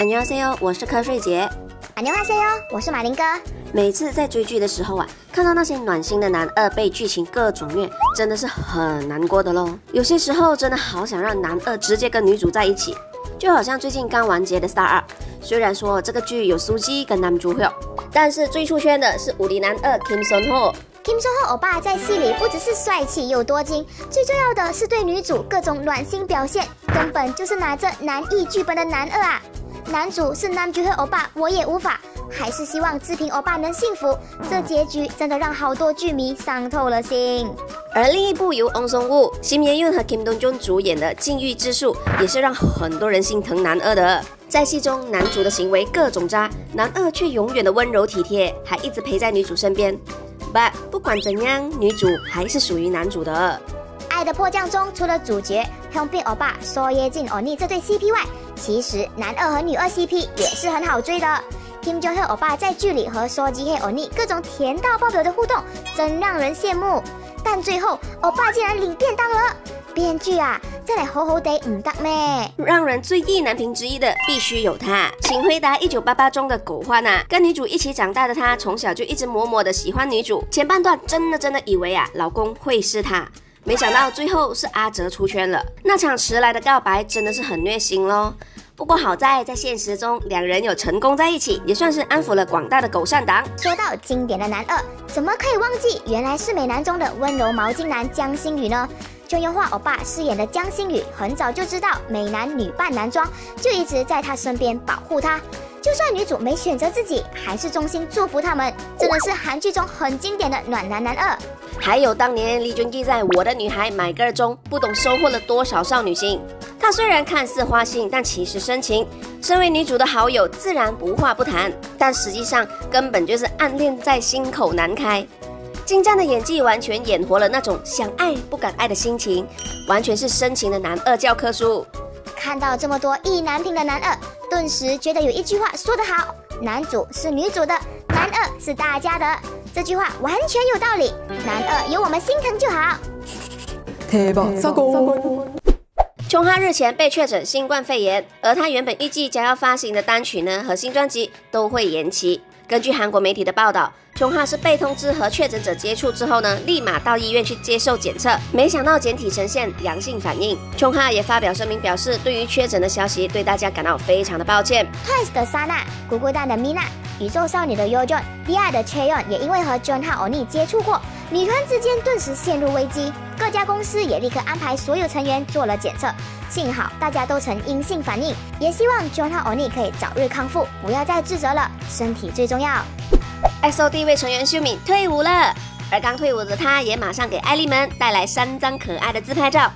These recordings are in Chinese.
안녕하세요，我是瞌睡姐。 안녕하세요，我是马林哥。每次在追剧的时候啊，看到那些暖心的男二被剧情各种虐，真的是很难过的喽。有些时候真的好想让男二直接跟女主在一起，就好像最近刚完结的《Star Up》，虽然说这个剧有苏姬跟男主角，但是最出圈的是无敌男二 Kim Son Ho。 Kim So Ho 欧巴在戏里不只是帅气又多金，最重要的是对女主各种暖心表现，根本就是拿着男一剧本的男二啊！ 男主是男主和欧巴，我也无法，还是希望志平欧巴能幸福。这结局真的让好多剧迷伤透了心。而另一部由翁松雾、辛妍运和 Kim Dong Joon 主演的《禁欲之术》，也是让很多人心疼男二的。在戏中，男主的行为各种渣，男二却永远的温柔体贴，还一直陪在女主身边。But 不管怎样，女主还是属于男主的。《爱的迫降》中，除了主角 Hyun Bin 欧巴、So Ye Jin 欧尼这对 CP 外，其实男二和女二 CP 也是很好追的。Kim Jong h 欧巴在剧里和 So Ji Hye 欧尼各种甜到爆表的互动，真让人羡慕。但最后，欧巴竟然领便当了，编剧啊，再来好好地唔得咩？让人最意难平之一的必须有他。请回答一九八八中的狗焕啊，跟女主一起长大的他，从小就一直默默的喜欢女主。前半段真的真的以为啊，老公会是他。没想到最后是阿哲出圈了，那场迟来的告白真的是很虐心咯。不过好在在现实中两人有成功在一起，也算是安抚了广大的狗善党。说到经典的男二，怎么可以忘记原来是美男中的温柔毛巾男江星宇呢？周优化欧巴饰演的江星宇很早就知道美男女扮男装，就一直在他身边保护他。就算女主没选择自己，还是衷心祝福他们，真的是韩剧中很经典的暖男男二。还有当年李俊基在《我的女孩 My Girl》中，不懂收获了多少少女心。他虽然看似花心，但其实深情。身为女主的好友，自然无话不谈，但实际上根本就是暗恋在心口难开。精湛的演技完全演活了那种想爱不敢爱的心情，完全是深情的男二教科书。看到这么多意难平的男二，顿时觉得有一句话说得好：“男主是女主的，男二是大家的。”这句话完全有道理，男二有我们心疼就好。太棒了！公。钟哈日前被确诊新冠肺炎，而他原本预计将要发行的单曲呢和新专辑都会延期。根据韩国媒体的报道。琼哈是被通知和确诊者接触之后呢，立马到医院去接受检测，没想到检体呈现阳性反应。琼哈也发表声明表示，对于确诊的消息，对大家感到非常的抱歉。Twice 的莎娜、咕咕蛋的米娜、宇宙少女的 Yoon、D.I 的 c h e y o n 也因为和 John 和 Oni 接触过，女团之间顿时陷入危机。各家公司也立刻安排所有成员做了检测，幸好大家都呈阴性反应，也希望 John 和 Oni 可以早日康复，不要再自责了，身体最重要。XO 第一位成员秀敏退伍了，而刚退伍的她也马上给艾丽们带来三张可爱的自拍照。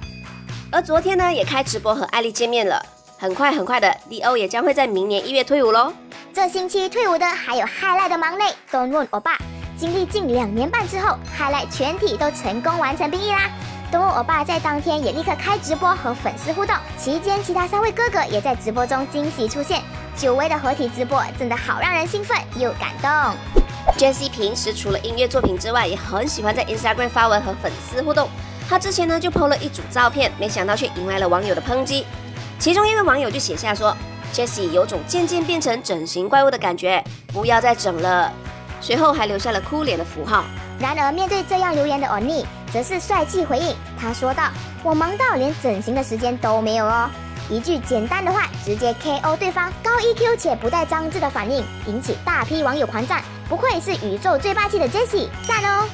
而昨天呢，也开直播和艾丽见面了。很快很快的，D.O 也将会在明年一月退伍喽。这星期退伍的还有海莱的忙内 Don Won 欧巴，经历近两年半之后海莱全体都成功完成兵役啦。Don Won 欧巴在当天也立刻开直播和粉丝互动，期间其他三位哥哥也在直播中惊喜出现，久违的合体直播真的好让人兴奋又感动。Jessie 平时除了音乐作品之外，也很喜欢在 Instagram 发文和粉丝互动。她之前呢就 PO 了一组照片，没想到却迎来了网友的抨击。其中一位网友就写下说：“Jesse 有种渐渐变成整形怪物的感觉，不要再整了。”随后还留下了哭脸的符号。然而面对这样留言的 Oni，则是帅气回应，他说道：“我忙到连整形的时间都没有哦。”一句简单的话，直接 KO 对方高 EQ 且不带脏字的反应，引起大批网友狂赞。不愧是宇宙最霸气的 Jessie，赞哦！